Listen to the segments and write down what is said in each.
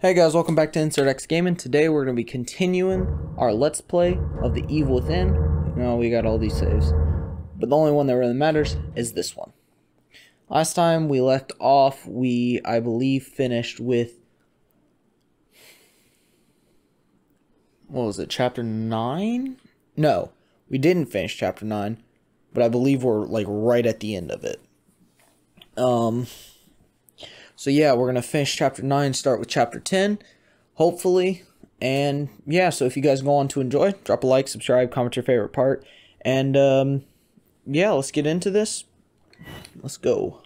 Hey guys, welcome back to Insert X Gaming. Today we're going to be continuing our Let's Play of The Evil Within. You know, we got all these saves. But the only one that really matters is this one. Last time we left off, we, I believe, finished with... What was it, chapter 9? No, we didn't finish chapter 9. But I believe we're, like, right at the end of it. Um... So yeah, we're gonna finish chapter nine, start with chapter ten, hopefully. And yeah, so if you guys go on to enjoy, drop a like, subscribe, comment your favorite part, and um, yeah, let's get into this. Let's go.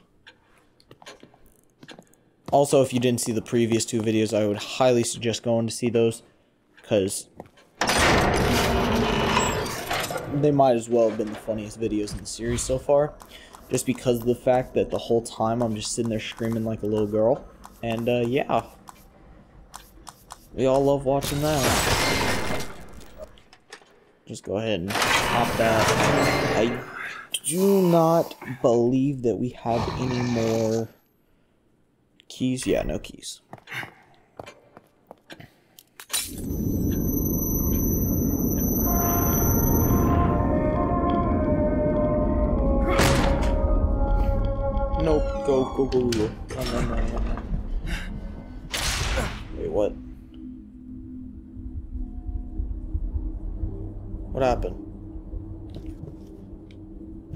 Also, if you didn't see the previous two videos, I would highly suggest going to see those, because they might as well have been the funniest videos in the series so far just because of the fact that the whole time I'm just sitting there screaming like a little girl. And, uh, yeah. We all love watching that. Just go ahead and pop that. I do not believe that we have any more keys. Yeah, no keys. Go, go, go, go. No, no, no, no, no. Wait, what? What happened?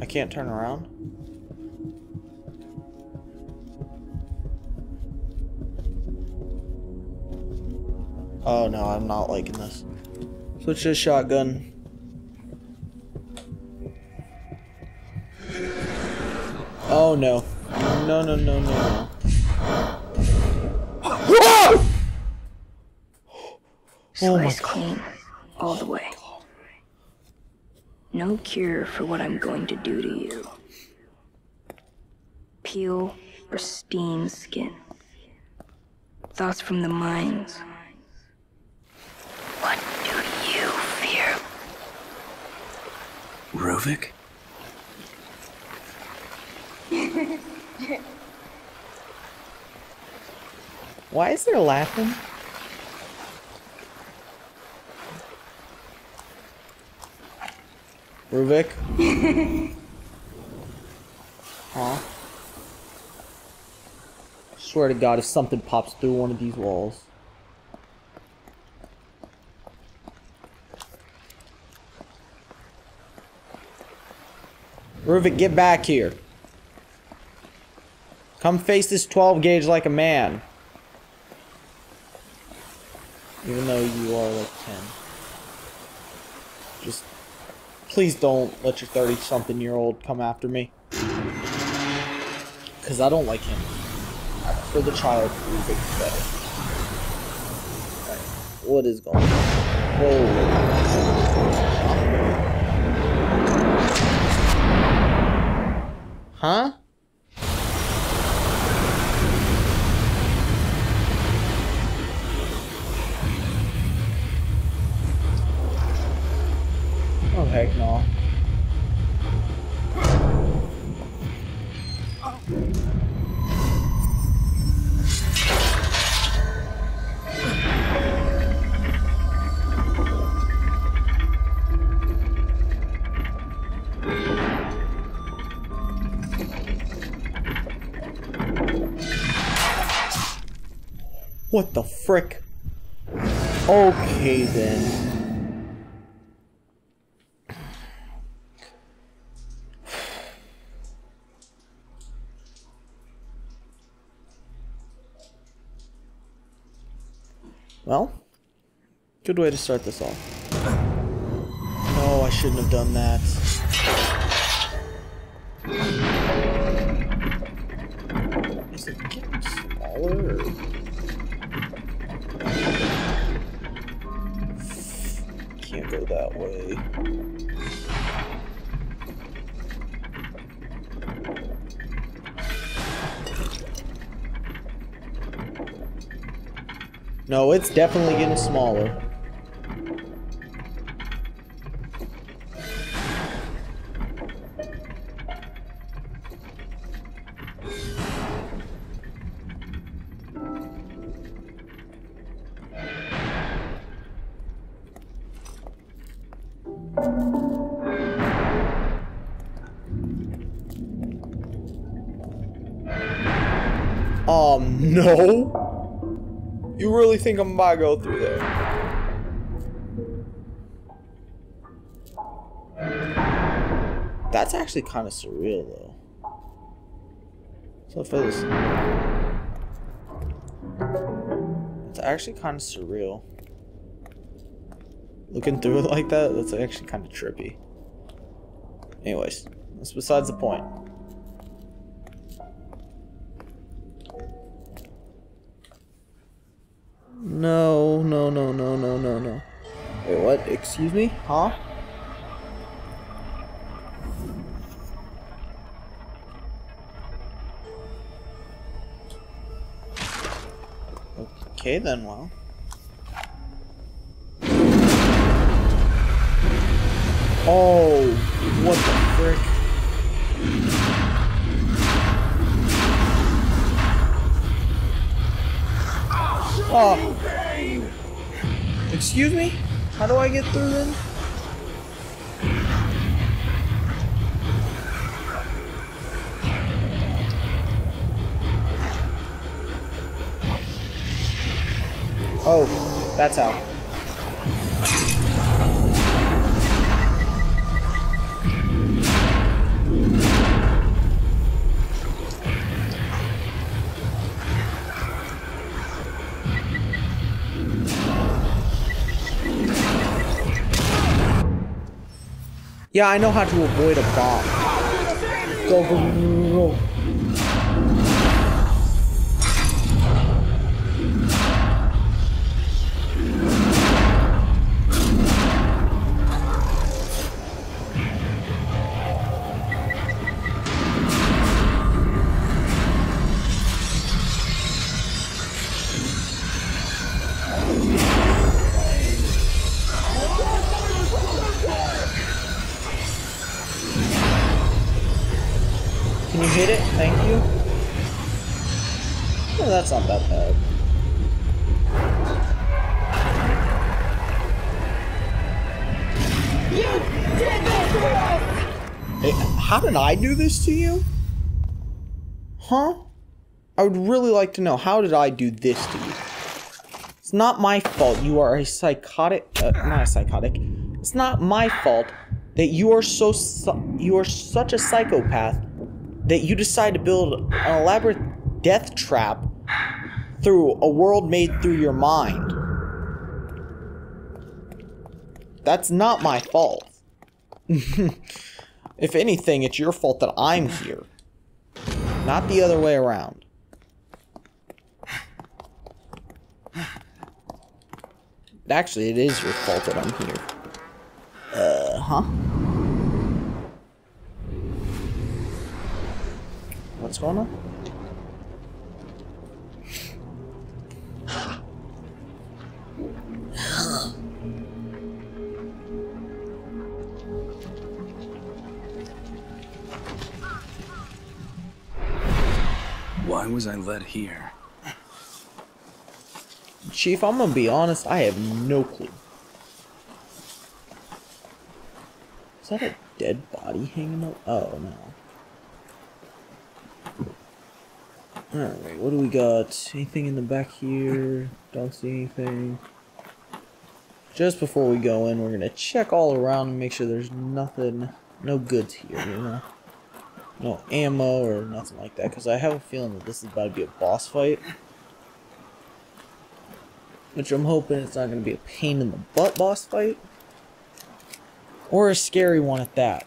I can't turn around? Oh no, I'm not liking this. Switch to shotgun. Oh no. No, no, no, no, oh no. Slice oh clean, all the way. No cure for what I'm going to do to you. Peel pristine skin. Thoughts from the minds. What do you fear? Ruvik? Why is there laughing? Ruvik? huh? I swear to God, if something pops through one of these walls. Ruvik, get back here. Come face this 12 gauge like a man. Even though you are like 10. Just, please don't let your 30 something year old come after me. Because I don't like him. I prefer the child Ruvik better. Right. What is going on? Whoa. Huh? Okay then. Well, good way to start this off. No, I shouldn't have done that. No, it's definitely getting smaller. Oh, no! You really think I'm about to go through there? That's actually kind of surreal, though. So for this, it's actually kind of surreal. Looking through it like that, that's actually kind of trippy. Anyways, that's besides the point. No, no, no, no, no, no, no. Wait, what? Excuse me? Huh? Okay, then, well. Oh, what the frick? Oh. Excuse me? How do I get through then? Oh, that's how. Yeah, I know how to avoid a bomb. Go, go, go, go. That's not that bad. Hey, how did I do this to you? Huh? I would really like to know, how did I do this to you? It's not my fault you are a psychotic, uh, not a psychotic. It's not my fault that you are so, you are such a psychopath that you decide to build an elaborate death trap through a world made through your mind. That's not my fault. if anything, it's your fault that I'm here. Not the other way around. Actually, it is your fault that I'm here. Uh, huh? What's going on? I led here? Chief, I'm gonna be honest, I have no clue. Is that a dead body hanging up? Oh, no. Alright, what do we got? Anything in the back here? Don't see anything. Just before we go in, we're gonna check all around and make sure there's nothing, no goods here, you know? No ammo or nothing like that, because I have a feeling that this is about to be a boss fight. Which I'm hoping it's not going to be a pain in the butt boss fight. Or a scary one at that.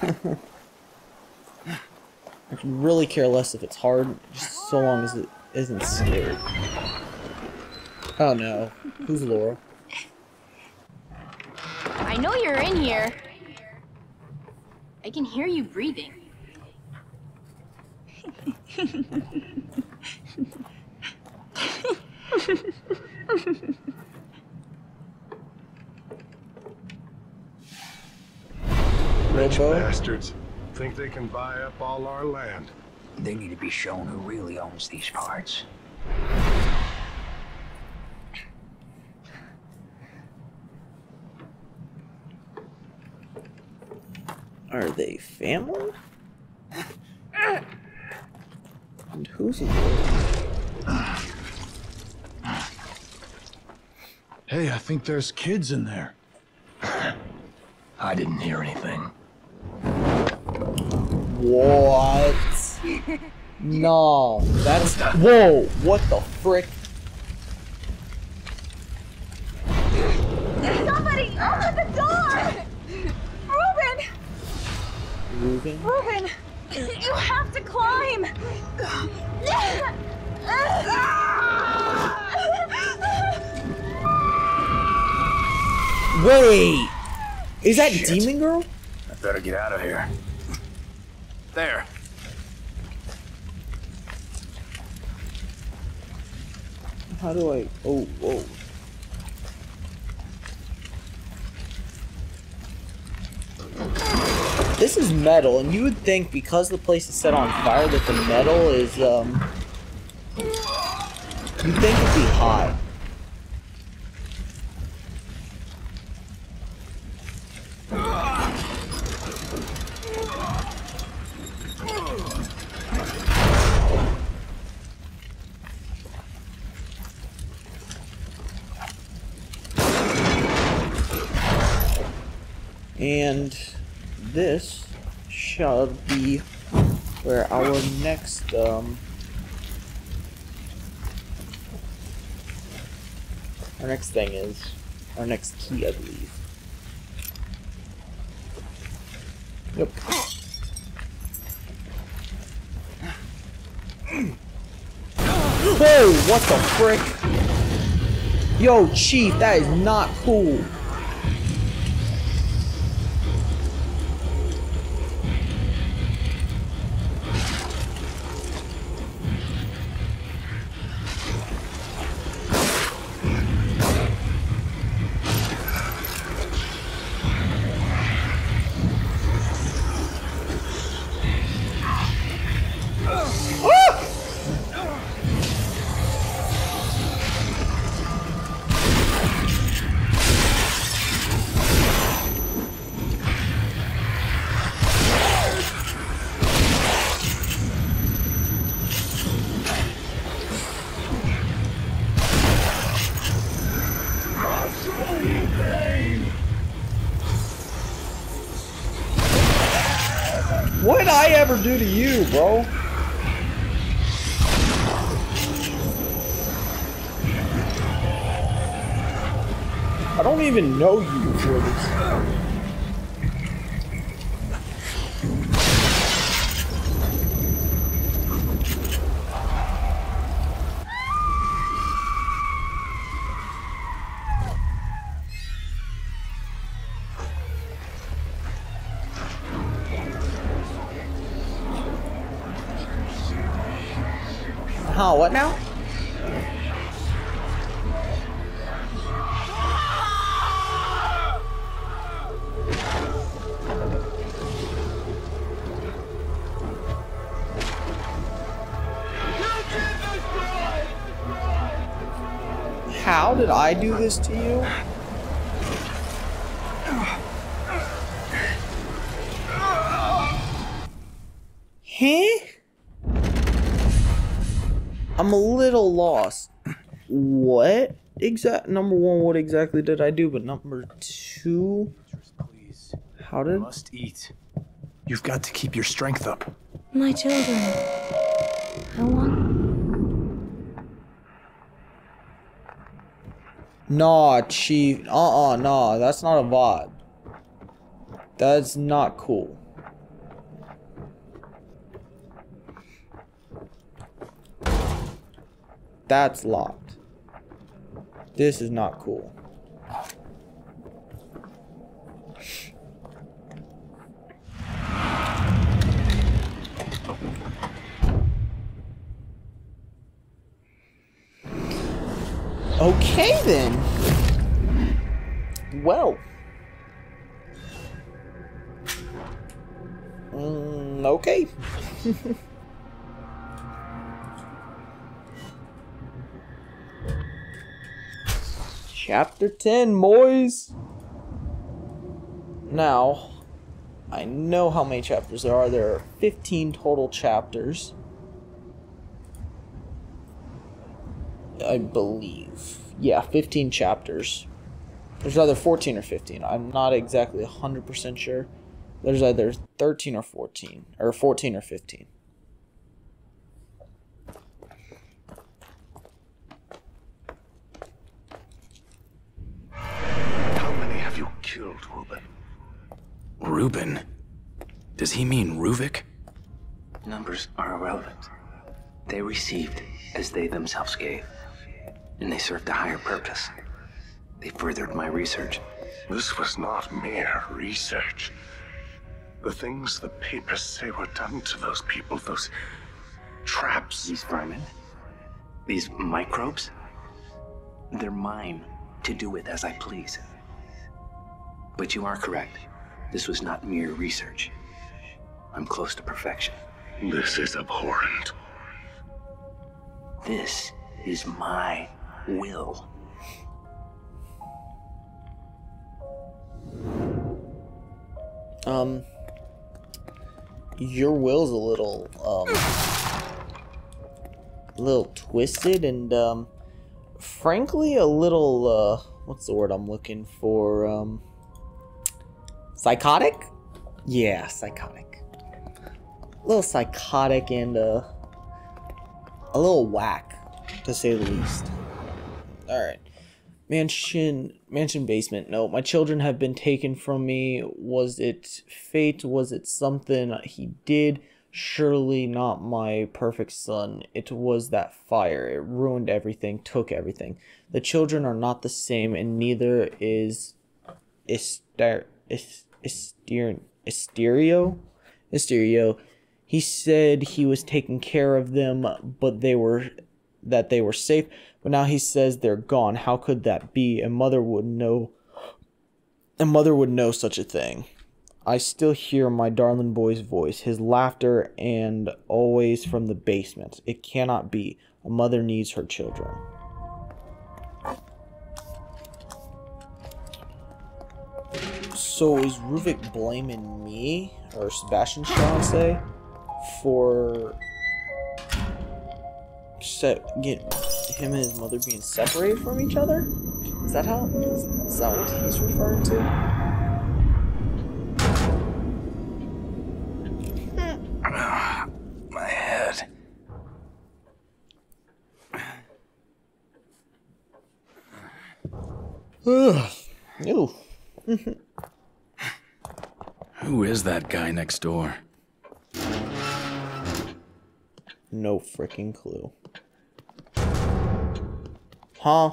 I can really care less if it's hard, just so long as it isn't scary. Oh no. Who's Laura? I know you're in here. I can hear you breathing. Rich bastards think they can buy up all our land. They need to be shown who really owns these parts. Are they family? And who's Lloyd? Hey, I think there's kids in there. I didn't hear anything. What? no, that's whoa! What the frick? Somebody open the door! Ruben! Ruben? Ruben! You have to climb! Wait, is that Shit. Demon Girl? I better get out of here. There. How do I? Oh, whoa. This is metal, and you would think because the place is set on fire that the metal is, um... You'd think it'd be hot. And this shall be where our next um our next thing is our next key I believe. Yep. Whoa, what the frick? Yo, Chief, that is not cool. Ever do to you, bro? I don't even know you for How did I do this to you? Huh? I'm a little lost. What exact number one? What exactly did I do? But number two, Please, how you did? must eat. You've got to keep your strength up. My children. I want. Nah, chief. Uh uh nah. That's not a vibe. That's not cool. That's locked. This is not cool. Okay then. Well. Mm, okay. Chapter 10, boys. Now, I know how many chapters there are. There are 15 total chapters. I believe. Yeah, 15 chapters. There's either 14 or 15. I'm not exactly 100% sure. There's either 13 or 14. Or 14 or 15. How many have you killed, Ruben? Ruben? Does he mean Ruvik? Numbers are irrelevant. They received as they themselves gave, and they served a higher purpose. They furthered my research. This was not mere research. The things the papers say were done to those people, those traps. These vermin, these microbes, they're mine to do with as I please. But you are correct. This was not mere research. I'm close to perfection. This is abhorrent. This is my will. Um, your will's a little, um, a little twisted and, um, frankly, a little, uh, what's the word I'm looking for? Um, psychotic? Yeah, psychotic. A little psychotic and, uh, a little whack, to say the least. Alright. Mansion, mansion basement. No, my children have been taken from me. Was it fate? Was it something he did? Surely not my perfect son. It was that fire. It ruined everything, took everything. The children are not the same, and neither is Ister, Is- Ister? Isterio. He said he was taking care of them, but they were that they were safe. But now he says they're gone. How could that be? A mother would know. A mother would know such a thing. I still hear my darling boy's voice, his laughter, and always from the basement. It cannot be. A mother needs her children. So is Ruvik blaming me or Sebastian shall I say for set get him and his mother being separated from each other? Is that how is, is that what he's referring to? My head. Ew. Who is that guy next door? No freaking clue. Huh?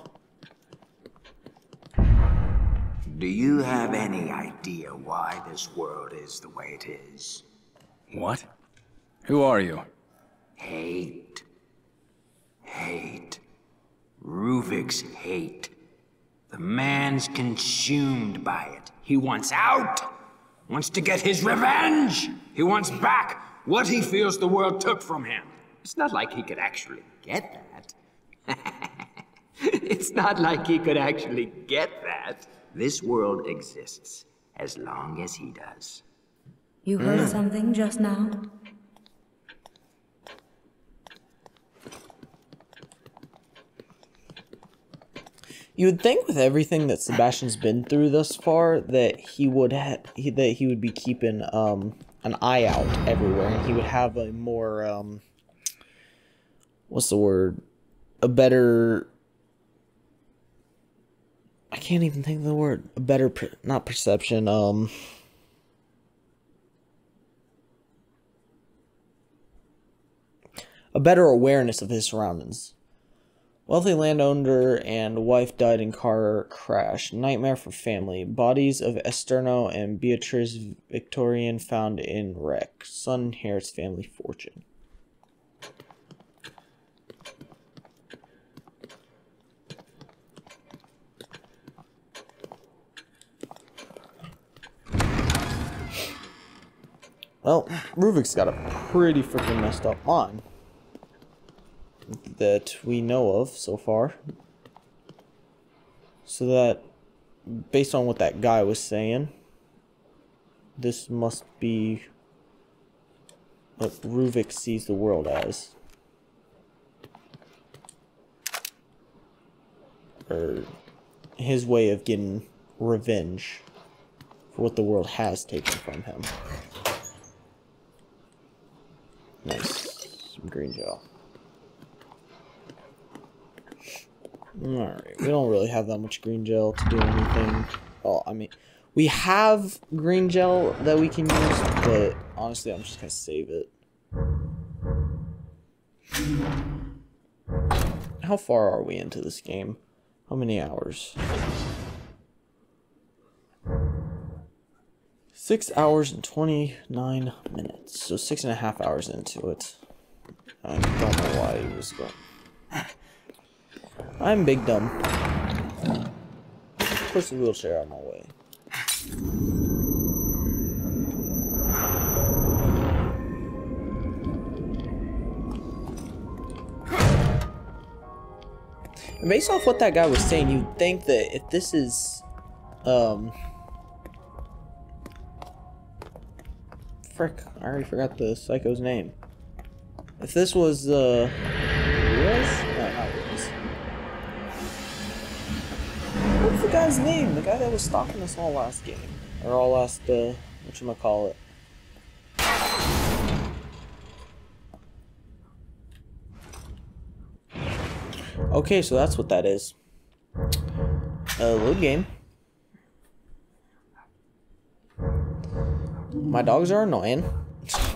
Do you have any idea why this world is the way it is? What? Who are you? Hate. Hate. Ruvik's hate. The man's consumed by it. He wants out. Wants to get his revenge. He wants back what he feels the world took from him. It's not like he could actually get that. it's not like he could actually get that. This world exists as long as he does. You heard something just now? You would think with everything that Sebastian's been through thus far that he would ha- he, that he would be keeping um an eye out everywhere and he would have a more um what's the word a better I can't even think of the word a better per- not perception um a better awareness of his surroundings. Wealthy landowner and wife died in car crash. Nightmare for family. Bodies of Esterno and Beatrice Victoriano found in wreck. Son inherits family fortune. Well, Ruvik's got a pretty freaking messed up mind that we know of so far. So that, based on what that guy was saying, this must be what Ruvik sees the world as. Or his way of getting revenge for what the world has taken from him. Nice. Some green gel. Alright, we don't really have that much green gel to do anything. Oh, I mean, we have green gel that we can use, but honestly, I'm just gonna save it. How far are we into this game? How many hours? Six hours and 29 minutes. So six and a half hours into it. I don't know why he was going. I'm big dumb. Push the wheelchair out of my way. And based off what that guy was saying, you'd think that if this is, um, frick, I already forgot the psycho's name. If this was, uh, Riz? No, not. What's the guy's name? The guy that was stalking us all last game. Or all last, uh, whatchamacallit. Okay, so that's what that is. Uh, load game. My dogs are annoying.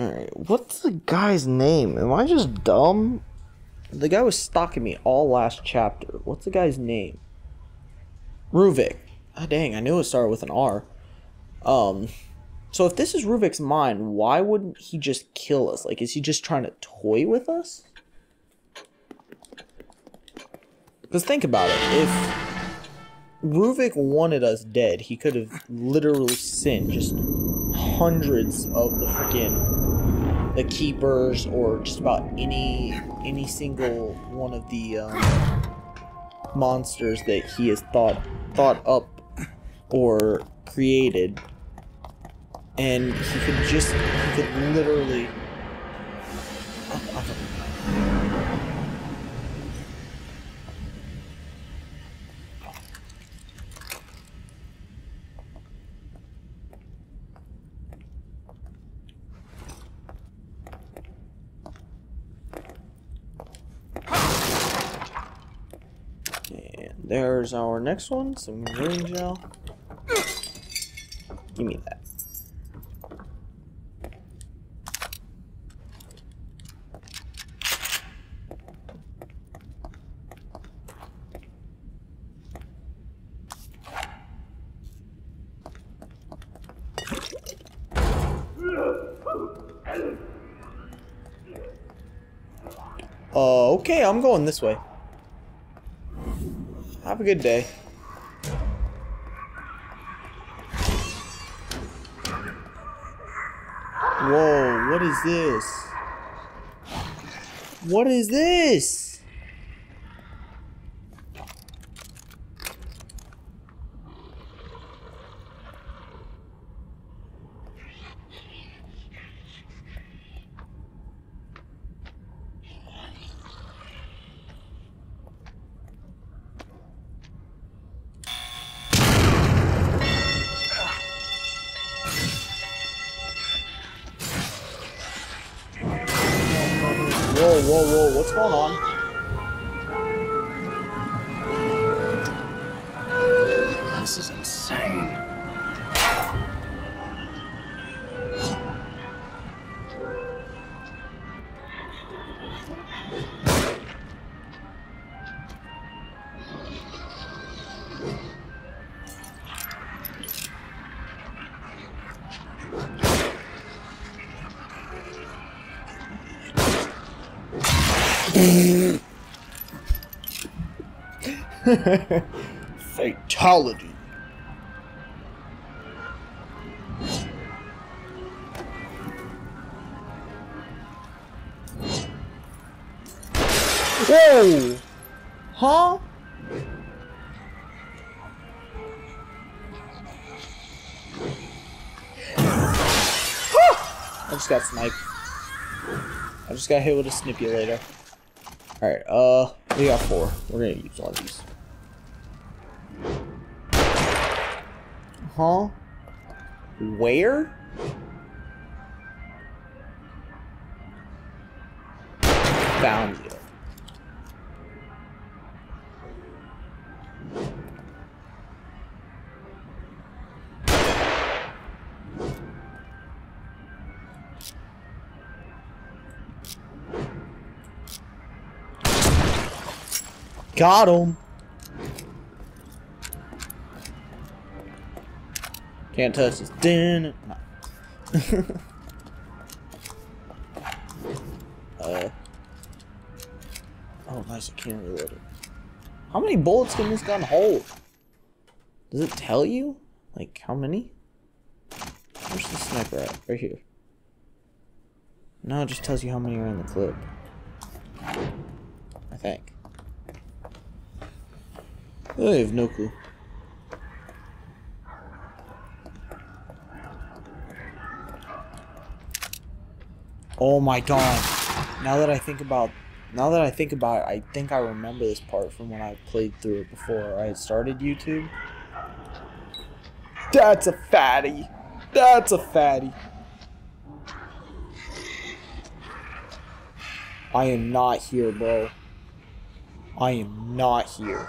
Alright, what's the guy's name? Am I just dumb? The guy was stalking me all last chapter. What's the guy's name? Ruvik. Ah, dang, I knew it started with an R. Um, so if this is Ruvik's mind, why wouldn't he just kill us? Like, is he just trying to toy with us? Because think about it. If Ruvik wanted us dead, he could have literally sent just hundreds of the freaking the keepers or just about any any single one of the um, monsters that he has thought thought up or created. And he could just he could literally And there's our next one, some green gel. Give me that. Uh, okay, I'm going this way. A good day. Whoa, what is this? What is this? Fatality. Whoa! Huh? I just got sniped. I just got hit with a snipulator. Alright, uh, we got four. We're gonna use all these. Huh? Where? Found you. Got him. Can't touch this. Din. uh. Oh, nice. I can't reload it. How many bullets can this gun hold? Does it tell you? Like, how many? Where's the sniper at? Right here. No, it just tells you how many are in the clip. I think. I have no clue. Oh my god. Now that I think about now that I think about it, I think I remember this part from when I played through it before I started YouTube. That's a fatty. That's a fatty. I am not here, bro. I am not here.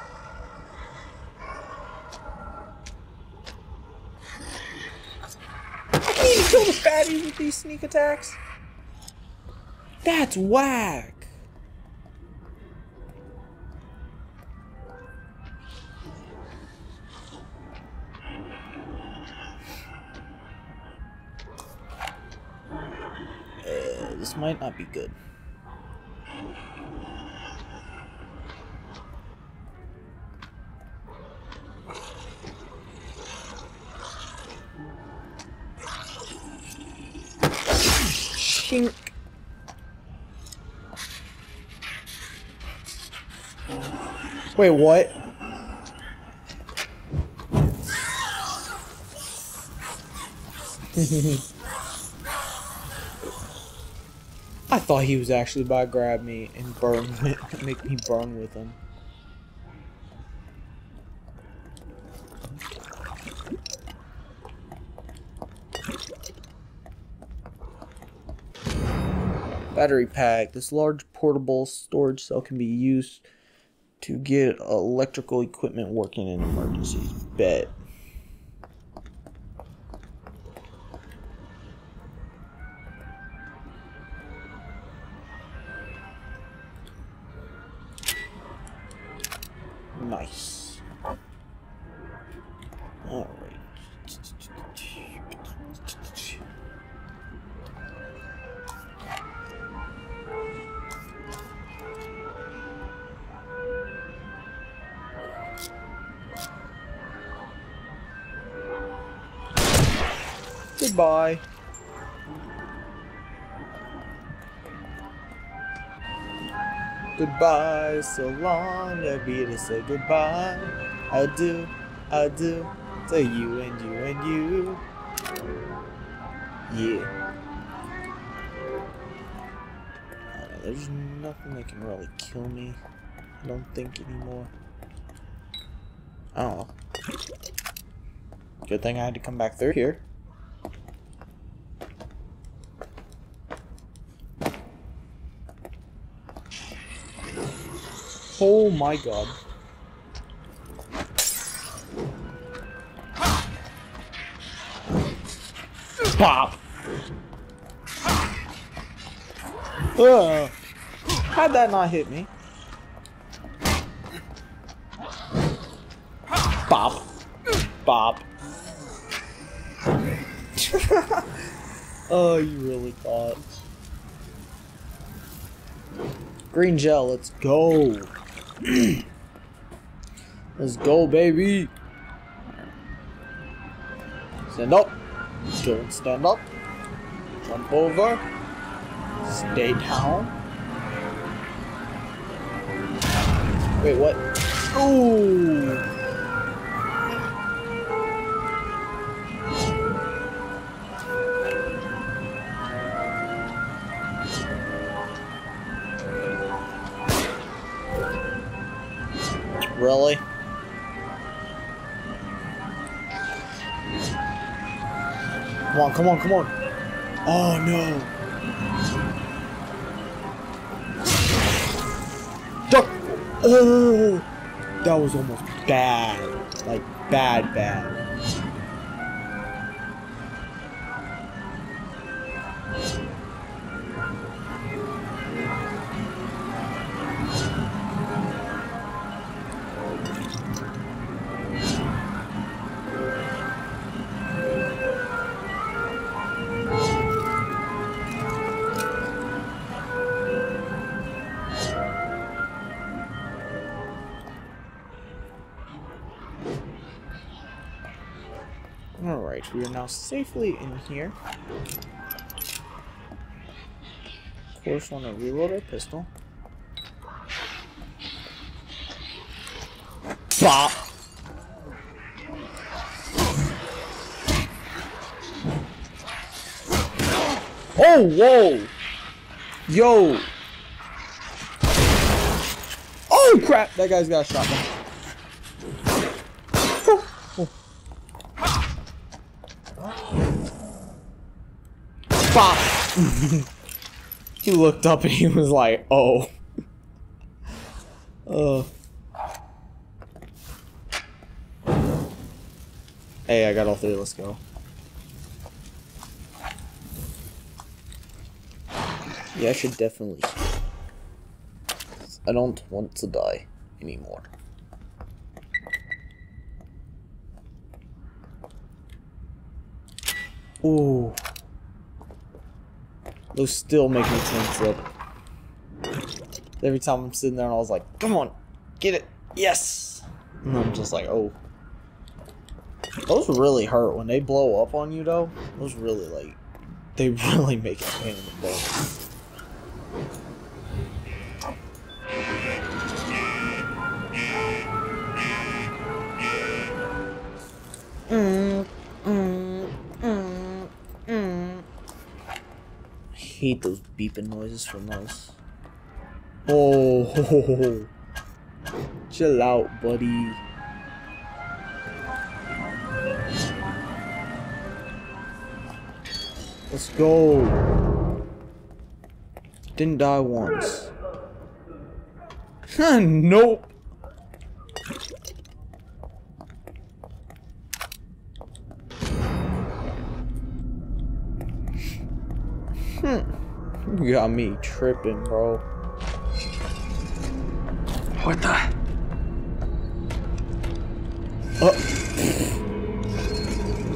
Can't even kill the fatties with these sneak attacks. That's whack. Uh, this might not be good. Wait, what? I thought he was actually about to grab me and burn, make me burn with him. Battery pack. This large portable storage cell can be used to get electrical equipment working in emergencies. Bet. Goodbye. Goodbye, so long, I be to say goodbye. I do, I do, to you and you and you. Yeah. Uh, there's nothing that can really kill me, I don't think anymore. Know. Good thing I had to come back through here. Oh my god. Pop! Ugh. How'd that not hit me? Bop. Bop. oh, you really thought. Green gel, let's go. let's go, baby. Stand up. Don't stand up. Jump over. Stay down. Wait, what? Ooh. Really? Come on, come on, come on. Oh, no. Duck! Oh! That was almost bad. Like, bad, bad. We are now safely in here. Of course, want to reload our pistol. Bop! Oh, whoa! Yo! Oh, crap! That guy's got a shotgun. He looked up and he was like, oh. Uh. Hey, I got all three, let's go. Yeah, I should definitely. I don't want to die anymore. Ooh. Those still make me tense up. Every time I'm sitting there and I was like, come on, get it, yes! And I'm just like, oh. Those really hurt when they blow up on you though. Those really like, they really make a pain in the butt. Hate those beeping noises from us. Oh, chill out, buddy. Let's go. Didn't die once. nope. You got me tripping, bro. What the? Uh.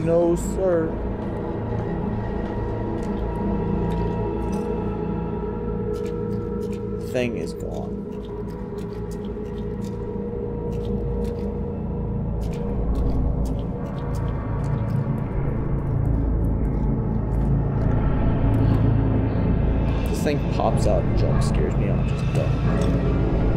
no, sir. Thing is gone. Thing pops out and jump scares me. I'm just done.